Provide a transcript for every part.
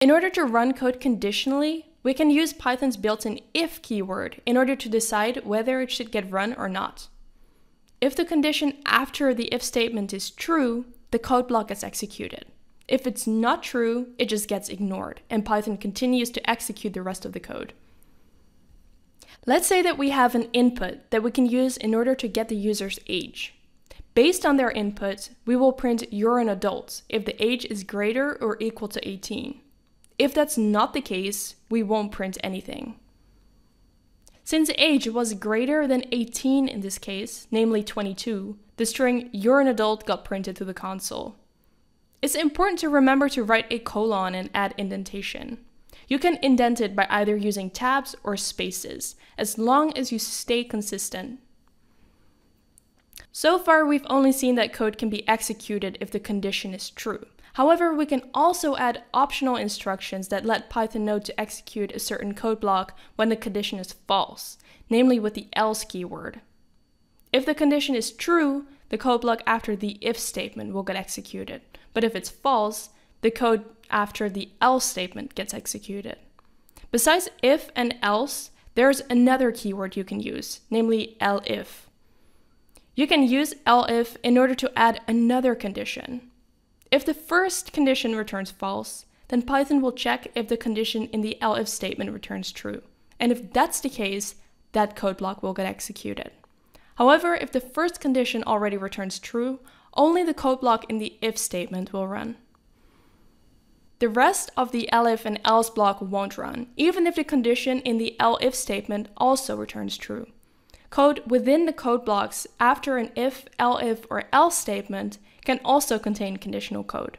In order to run code conditionally, we can use Python's built-in if keyword in order to decide whether it should get run or not. If the condition after the if statement is true, the code block gets executed. If it's not true, it just gets ignored, and Python continues to execute the rest of the code. Let's say that we have an input that we can use in order to get the user's age. Based on their input, we will print you're an adult if the age is greater or equal to 18. If that's not the case, we won't print anything. Since age was greater than 18 in this case, namely 22, the string you're an adult got printed to the console. It's important to remember to write a colon and add indentation. You can indent it by either using tabs or spaces, as long as you stay consistent. So far, we've only seen that code can be executed if the condition is true. However, we can also add optional instructions that let Python know to execute a certain code block when the condition is false, namely with the else keyword. If the condition is true, the code block after the if statement will get executed. But if it's false, the code after the else statement gets executed. Besides if and else, there's another keyword you can use, namely elif. You can use elif in order to add another condition. If the first condition returns false, then Python will check if the condition in the elif statement returns true. And if that's the case, that code block will get executed. However, if the first condition already returns true, only the code block in the if statement will run. The rest of the elif and else block won't run, even if the condition in the elif statement also returns true. Code within the code blocks after an if, elif, or else statement can also contain conditional code.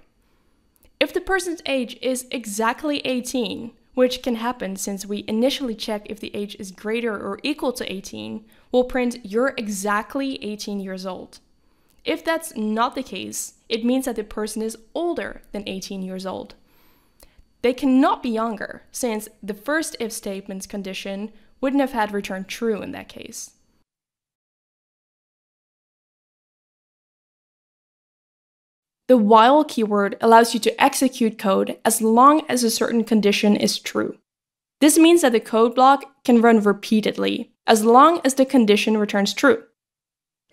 If the person's age is exactly 18, which can happen since we initially check if the age is greater or equal to 18, we'll print you're exactly 18 years old. If that's not the case, it means that the person is older than 18 years old. They cannot be younger, since the first if statement's condition wouldn't have had returned true in that case. The while keyword allows you to execute code as long as a certain condition is true. This means that the code block can run repeatedly, as long as the condition returns true.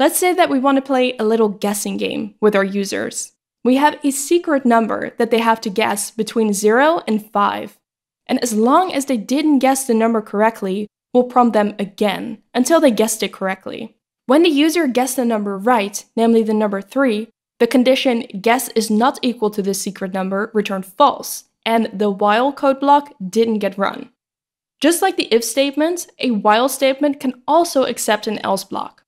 Let's say that we want to play a little guessing game with our users. We have a secret number that they have to guess between 0 and 5. And as long as they didn't guess the number correctly, we'll prompt them again until they guessed it correctly. When the user guessed the number right, namely the number 3, the condition guess is not equal to the secret number returned false, and the while code block didn't get run. Just like the if statement, a while statement can also accept an else block.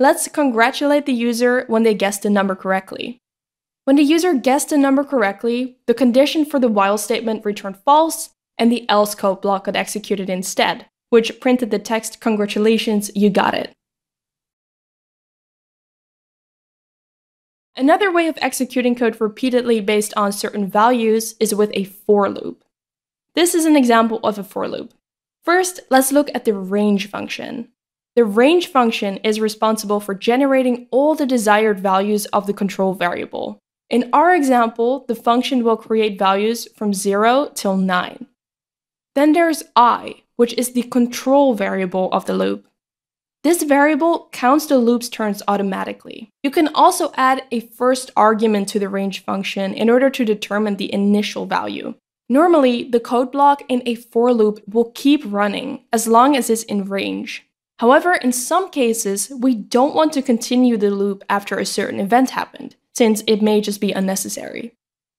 Let's congratulate the user when they guessed the number correctly. When the user guessed the number correctly, the condition for the while statement returned false, and the else code block got executed instead, which printed the text Congratulations, you got it. Another way of executing code repeatedly based on certain values is with a for loop. This is an example of a for loop. First, let's look at the range function. The range function is responsible for generating all the desired values of the control variable. In our example, the function will create values from 0 till 9. Then there's i, which is the control variable of the loop. This variable counts the loop's turns automatically. You can also add a first argument to the range function in order to determine the initial value. Normally, the code block in a for loop will keep running as long as it's in range. However, in some cases, we don't want to continue the loop after a certain event happened, since it may just be unnecessary.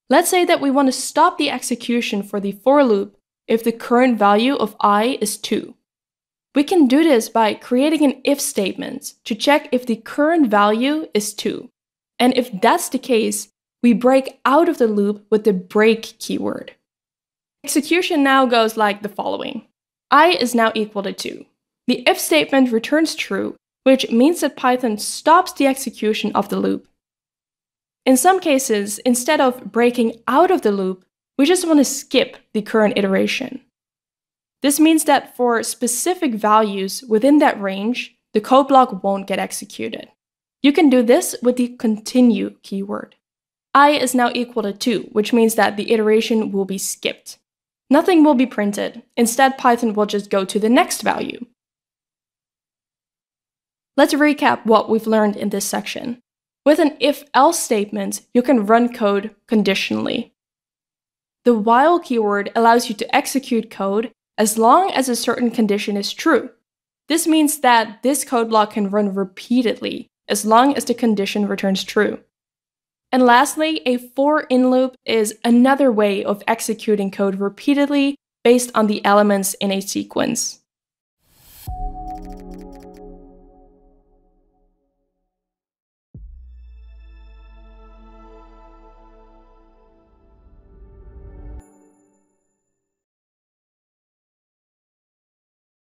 Let's say that we want to stop the execution for the for loop if the current value of i is 2. We can do this by creating an if statement to check if the current value is 2. And if that's the case, we break out of the loop with the break keyword. Execution now goes like the following. i is now equal to 2. The if statement returns true, which means that Python stops the execution of the loop. In some cases, instead of breaking out of the loop, we just want to skip the current iteration. This means that for specific values within that range, the code block won't get executed. You can do this with the continue keyword. i is now equal to 2, which means that the iteration will be skipped. Nothing will be printed. Instead, Python will just go to the next value. Let's recap what we've learned in this section. With an if-else statement, you can run code conditionally. The while keyword allows you to execute code as long as a certain condition is true. This means that this code block can run repeatedly as long as the condition returns true. And lastly, a for in loop is another way of executing code repeatedly based on the elements in a sequence.